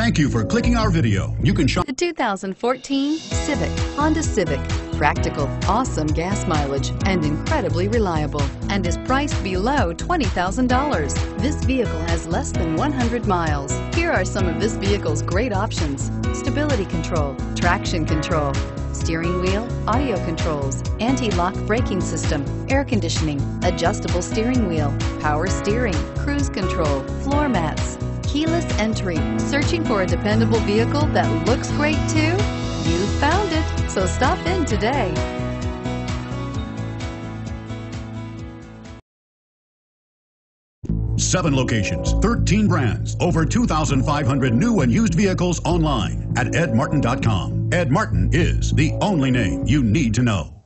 Thank you for clicking our video. You can shop. The 2014 Civic, Honda Civic. Practical, awesome gas mileage, and incredibly reliable, and is priced below $20,000. This vehicle has less than 100 miles. Here are some of this vehicle's great options. Stability control, traction control, steering wheel, audio controls, anti-lock braking system, air conditioning, adjustable steering wheel, power steering, cruise control, floor mats, keyless entry. Searching for a dependable vehicle that looks great too? You found it, so stop in today. Seven locations, 13 brands, over 2,500 new and used vehicles online at edmartin.com. Ed Martin is the only name you need to know.